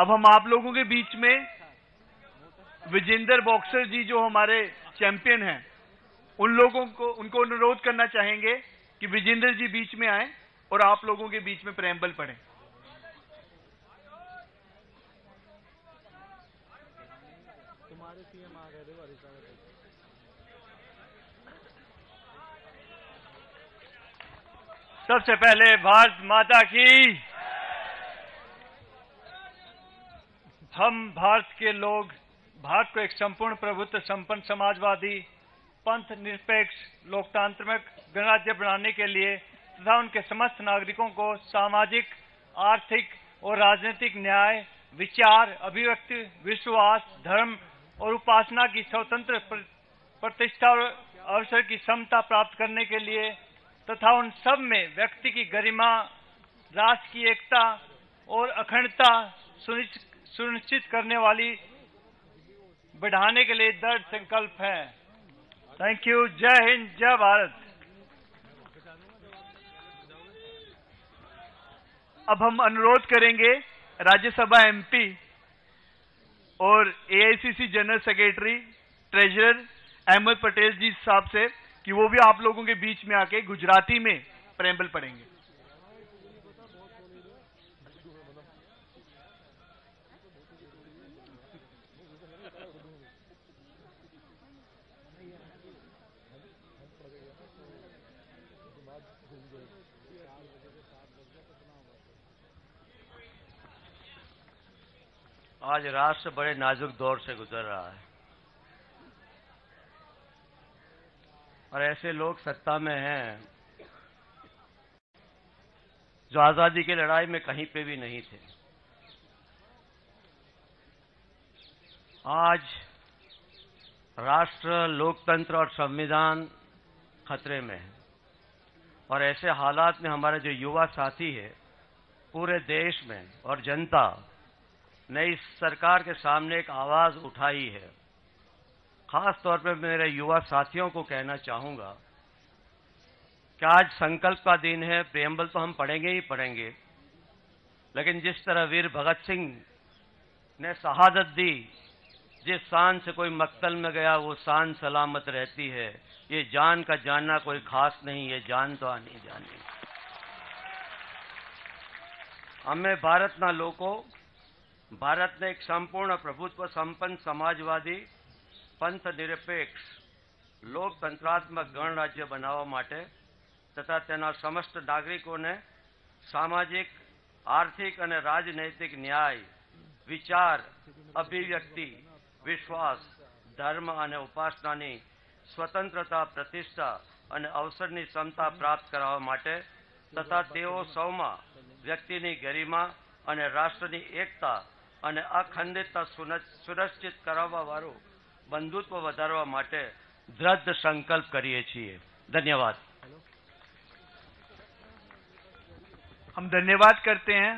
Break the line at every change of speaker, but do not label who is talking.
अब हम आप लोगों के बीच में विजेंदर बॉक्सर जी जो हमारे चैंपियन हैं उन लोगों को उनको अनुरोध करना चाहेंगे कि विजेंद्र जी बीच में आए और आप लोगों के बीच में प्रेम्बल पढ़ें
तुम्हारे सीएम आ गए थे।
सबसे पहले भारत माता की हम भारत के लोग, भारत को एक संपूर्ण प्रभुत्व, संपन्न समाजवादी, पंथ निरपेक्ष, लोकतांत्रिक गणराज्य बनाने के लिए तथा उनके समस्त नागरिकों को सामाजिक, आर्थिक और राजनीतिक न्याय, विचार, अभिव्यक्ति, विश्वास, धर्म और उपासना की स्वतंत्र प्रतिष्ठा और अवसर की समता प्राप्त करने के लिए तथा उन सब में व्यक्ति की गरिमा, राष्ट्र की एकता और अखंडता सुनिश्चित करने वाली, बढ़ाने के लिए दृढ़ संकल्प है। थैंक यू जय हिंद जय भारत अब हम अनुरोध करेंगे राज्यसभा एमपी और AICC general secretary treasurer Ahmed Patel ji साहब से कि वो भी आप लोगों के बीच में आके गुजराती में प्रेम्बल पढ़ेंगे।
आज राष्ट्र बड़े नाजुक दौर से गुजर रहा है। और ऐसे लोग सत्ता में हैं जो आज़ादी की लड़ाई में कहीं पे भी नहीं थे। आज राष्ट्र, लोकतंत्र और संविधान खतरे में है। और ऐसे हालात में हमारे जो युवा साथी है, पूरे देश में और जनता ने इस सरकार के सामने एक आवाज़ उठाई है। खास तौर पे मेरे युवा साथियों को कहना चाहूँगा कि आज संकल्प का दिन है, प्रेम्बल तो हम पढ़ेंगे ही पढ़ेंगे। लेकिन जिस तरह वीर भगत सिंह ने शहादत दी जिस शान से कोई मक्तल में गया वो शान सलामत रहती है ये जान का जानना कोई खास नहीं ये जान तो आनी जानी हमें भारत ना लोगों भारत ने एक संपूर्ण प्रभुत्व संपन्न समाजवादी પંથ નિરપેક્ષ લોકતંત્રાત્મક ગણરાજ્ય બનાવવા માટે તથા તેના સમસ્ત નાગરિકોને સામાજિક આર્થિક અને રાજનૈતિક ન્યાય વિચાર અભિવ્યક્તિ વિશ્વાસ ધર્મ અને ઉપાસનાની સ્વતંત્રતા પ્રતિષ્ઠા અને અવસરની ક્ષમતા પ્રાપ્ત કરાવવા માટે તથા તેઓ સૌમાં વ્યક્તિની ગરિમા અને રાષ્ટ્રની એકતા અને અખંડિતતા સુનિશ્ચિત કરાવવા વાળું बंधुत्व વધારવા માટે દ્રઢ સંકલ્પ કરીએ છીએ धन्यवाद
हम धन्यवाद करते हैं